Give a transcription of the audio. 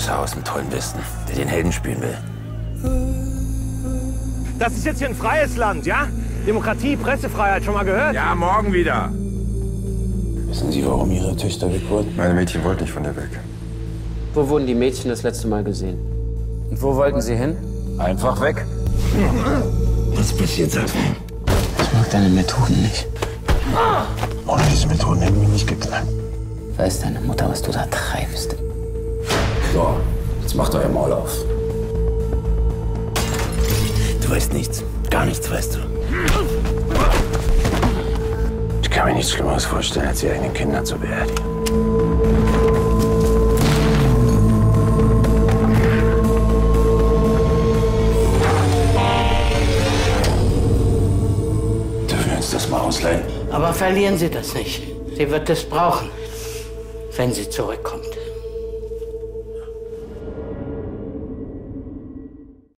Kommissar aus dem tollen Westen, der den Helden spielen will. Das ist jetzt hier ein freies Land, ja? Demokratie, Pressefreiheit, schon mal gehört? Ja, morgen wieder. Wissen Sie, warum Ihre Töchter weg wurden? Meine Mädchen wollten nicht von der weg. Wo wurden die Mädchen das letzte Mal gesehen? Und wo wollten Sie hin? Einfach weg. Was passiert, mir? Ich mag deine Methoden nicht. Ohne diese Methoden hätten wir nicht geknackt. Weiß deine Mutter, was du da treibst? So, jetzt macht euer Maul auf. Du weißt nichts. Gar nichts weißt du. Ich kann mir nichts Schlimmeres vorstellen, als die eigenen Kinder zu beerdigen. Dürfen wir uns das mal ausleihen? Aber verlieren Sie das nicht. Sie wird es brauchen, wenn sie zurückkommt.